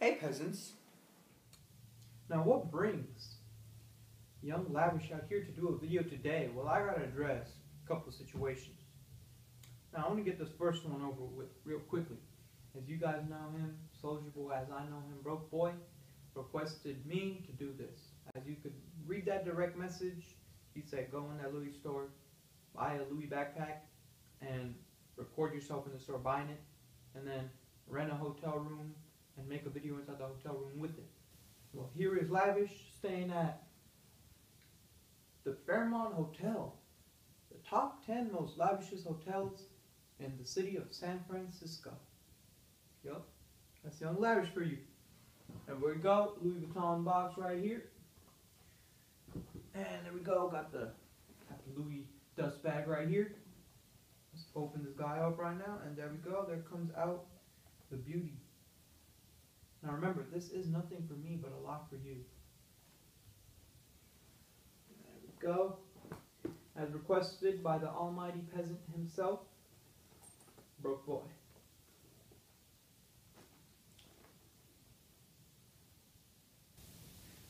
Hey peasants. Now what brings Young Lavish out here to do a video today? Well, I gotta address a couple of situations. Now I want to get this first one over with real quickly. As you guys know him, Soldier Boy, as I know him, Broke Boy, requested me to do this. As you could read that direct message, he said go in that Louis store, buy a Louis backpack, and record yourself in the store buying it, and then rent a hotel room and make a video inside the hotel room with it. Well, here is Lavish staying at the Fairmont Hotel, the top 10 most lavishest hotels in the city of San Francisco. Yup, that's Young Lavish for you. And we go, Louis Vuitton box right here. And there we go, got the, got the Louis dust bag right here. Let's open this guy up right now, and there we go, there comes out the beauty. Now remember, this is nothing for me, but a lot for you. There we go. As requested by the almighty peasant himself, Broke Boy.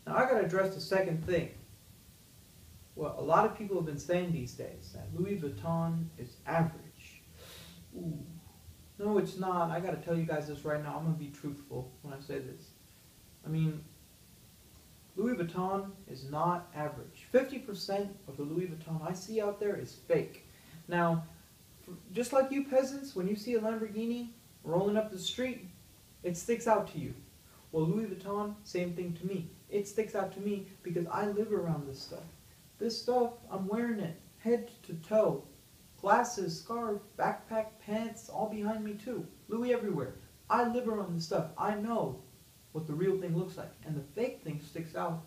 Now I gotta address the second thing. Well, a lot of people have been saying these days that Louis Vuitton is average. Ooh. No, it's not. I gotta tell you guys this right now. I'm gonna be truthful when I say this. I mean, Louis Vuitton is not average. 50% of the Louis Vuitton I see out there is fake. Now, just like you peasants, when you see a Lamborghini rolling up the street, it sticks out to you. Well, Louis Vuitton, same thing to me. It sticks out to me because I live around this stuff. This stuff, I'm wearing it head to toe. Glasses, scarf, backpack, pants, all behind me too. Louis everywhere. I live around this stuff. I know what the real thing looks like. And the fake thing sticks out.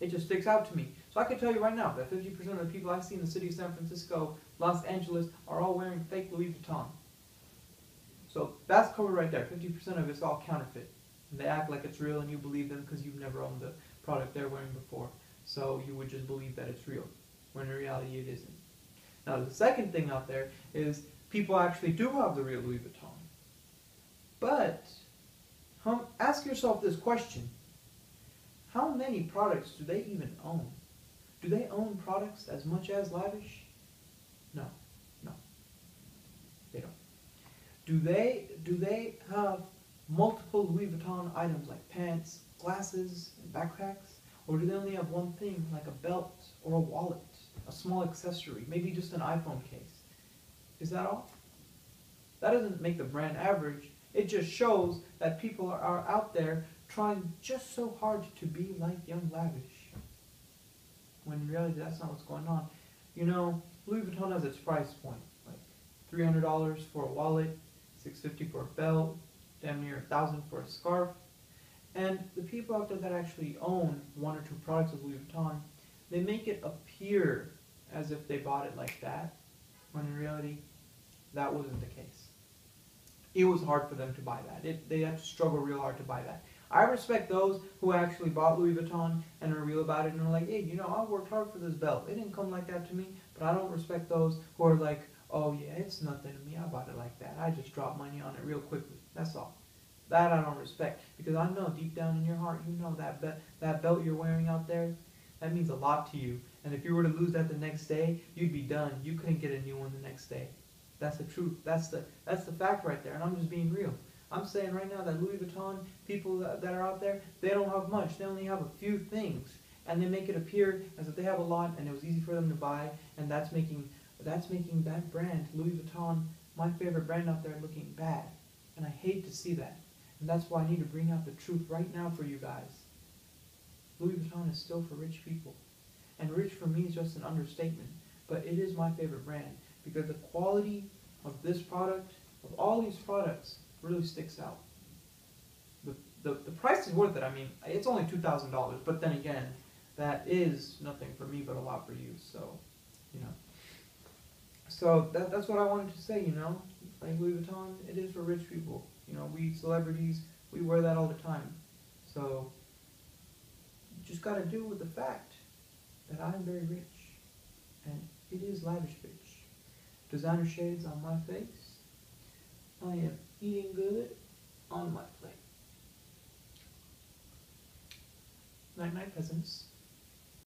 It just sticks out to me. So I can tell you right now that 50% of the people I see in the city of San Francisco, Los Angeles, are all wearing fake Louis Vuitton. So that's covered right there. 50% of it's all counterfeit. And they act like it's real and you believe them because you've never owned the product they're wearing before. So you would just believe that it's real, when in reality it isn't. Now the second thing out there is people actually do have the real Louis Vuitton. But ask yourself this question. How many products do they even own? Do they own products as much as Lavish? No, no, they don't. Do they, do they have multiple Louis Vuitton items like pants, glasses, and backpacks? Or do they only have one thing like a belt or a wallet, a small accessory, maybe just an iPhone case? Is that all? That doesn't make the brand average. It just shows that people are, out there trying just so hard to be like Young Lavish. When in reality, that's not what's going on. You know, Louis Vuitton has its price point, like $300 for a wallet, 650 for a belt, damn near a thousand for a scarf. And the people out there that actually own one or two products of Louis Vuitton, they make it appear as if they bought it like that, when in reality, that wasn't the case. It was hard for them to buy that. It, they had to struggle real hard to buy that. I respect those who actually bought Louis Vuitton and are real about it and are like, hey, you know, I worked hard for this belt. It didn't come like that to me, but I don't respect those who are like, oh yeah, it's nothing to me. I bought it like that. I just dropped money on it real quickly. That's all. That I don't respect because I know deep down in your heart, you know that be that belt you're wearing out there, that means a lot to you. And if you were to lose that the next day, you'd be done. You couldn't get a new one the next day. That's the truth. That's the that's the fact right there. And I'm just being real. I'm saying right now that Louis Vuitton people that, that are out there, they don't have much. They only have a few things, and they make it appear as if they have a lot, and it was easy for them to buy, and that's making that's making that brand Louis Vuitton, my favorite brand out there, looking bad. And I hate to see that. And that's why I need to bring out the truth right now for you guys. Louis Vuitton is still for rich people. And rich for me is just an understatement. But it is my favorite brand because the quality of this product, of all these products, really sticks out. The, the, the price is worth it. I mean, it's only $2,000, but then again, that is nothing for me but a lot for you. So, you know. So that, that's what I wanted to say, you know. Like Louis Vuitton, it is for rich people. You know, we celebrities, we wear that all the time. So, just has got to do with the fact that I'm very rich, and it is lavish rich. Designer shades on my face. I am eating good on my plate. Night night, peasants.